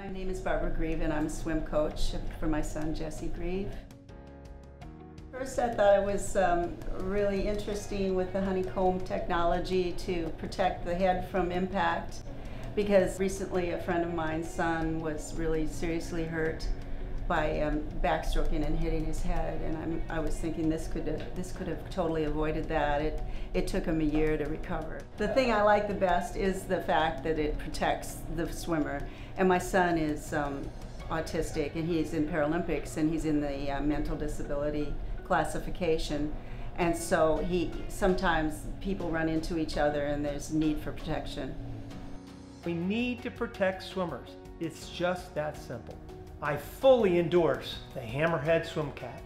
My name is Barbara Greve and I'm a swim coach for my son Jesse Greve. First I thought it was um, really interesting with the honeycomb technology to protect the head from impact because recently a friend of mine's son was really seriously hurt by um, backstroking and hitting his head, and I'm, I was thinking this could have, this could have totally avoided that. It it took him a year to recover. The thing I like the best is the fact that it protects the swimmer. And my son is um, autistic, and he's in Paralympics, and he's in the uh, mental disability classification. And so he sometimes people run into each other, and there's need for protection. We need to protect swimmers. It's just that simple. I fully endorse the Hammerhead Swim Cap.